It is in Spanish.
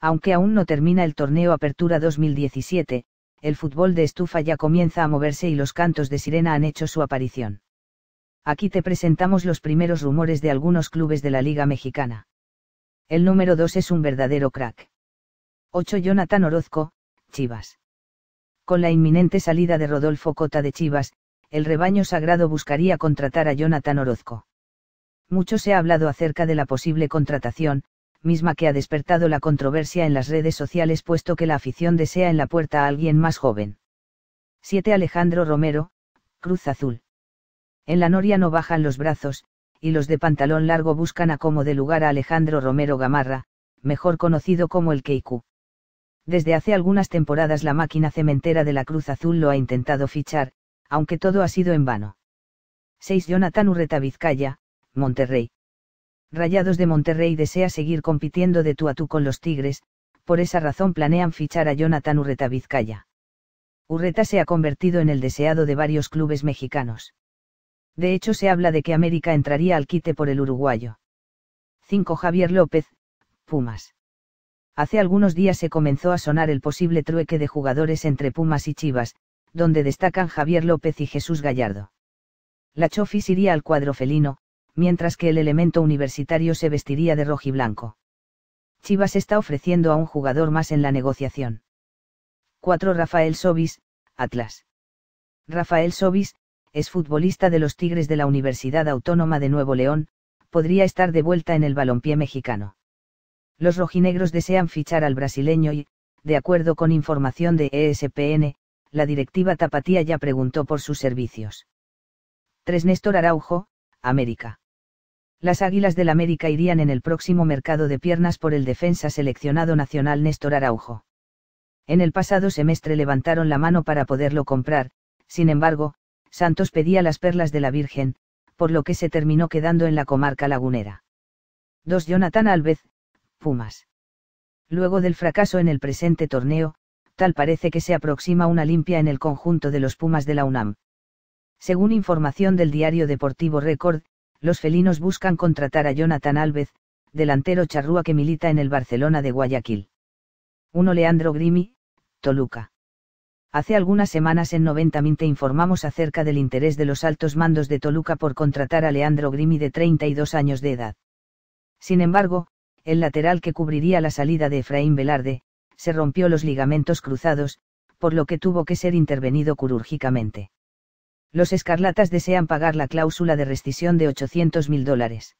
Aunque aún no termina el torneo Apertura 2017, el fútbol de estufa ya comienza a moverse y los cantos de sirena han hecho su aparición. Aquí te presentamos los primeros rumores de algunos clubes de la Liga Mexicana. El número 2 es un verdadero crack. 8. Jonathan Orozco, Chivas. Con la inminente salida de Rodolfo Cota de Chivas, el rebaño sagrado buscaría contratar a Jonathan Orozco. Mucho se ha hablado acerca de la posible contratación, misma que ha despertado la controversia en las redes sociales puesto que la afición desea en la puerta a alguien más joven. 7. Alejandro Romero, Cruz Azul. En la Noria no bajan los brazos, y los de pantalón largo buscan a como de lugar a Alejandro Romero Gamarra, mejor conocido como el Keiku. Desde hace algunas temporadas la máquina cementera de la Cruz Azul lo ha intentado fichar, aunque todo ha sido en vano. 6. Jonathan Urreta Vizcaya, Monterrey. Rayados de Monterrey desea seguir compitiendo de tú a tú con los Tigres, por esa razón planean fichar a Jonathan Urreta Vizcaya. Urreta se ha convertido en el deseado de varios clubes mexicanos. De hecho se habla de que América entraría al quite por el uruguayo. 5. Javier López, Pumas. Hace algunos días se comenzó a sonar el posible trueque de jugadores entre Pumas y Chivas, donde destacan Javier López y Jesús Gallardo. La Chofis iría al cuadro felino, mientras que el elemento universitario se vestiría de rojiblanco. Chivas está ofreciendo a un jugador más en la negociación. 4. Rafael Sobis, Atlas. Rafael Sobis, es futbolista de los Tigres de la Universidad Autónoma de Nuevo León, podría estar de vuelta en el balompié mexicano. Los rojinegros desean fichar al brasileño y, de acuerdo con información de ESPN, la directiva Tapatía ya preguntó por sus servicios. 3. Néstor Araujo, América. Las Águilas del América irían en el próximo mercado de piernas por el defensa seleccionado nacional Néstor Araujo. En el pasado semestre levantaron la mano para poderlo comprar, sin embargo, Santos pedía las perlas de la Virgen, por lo que se terminó quedando en la comarca lagunera. 2. Jonathan Alves, Pumas. Luego del fracaso en el presente torneo, tal parece que se aproxima una limpia en el conjunto de los Pumas de la UNAM. Según información del diario deportivo Record, los felinos buscan contratar a Jonathan Alves, delantero charrúa que milita en el Barcelona de Guayaquil. 1. Leandro Grimi, Toluca. Hace algunas semanas en 90 Minte informamos acerca del interés de los altos mandos de Toluca por contratar a Leandro Grimi de 32 años de edad. Sin embargo, el lateral que cubriría la salida de Efraín Velarde, se rompió los ligamentos cruzados, por lo que tuvo que ser intervenido quirúrgicamente. Los escarlatas desean pagar la cláusula de rescisión de 800 mil dólares.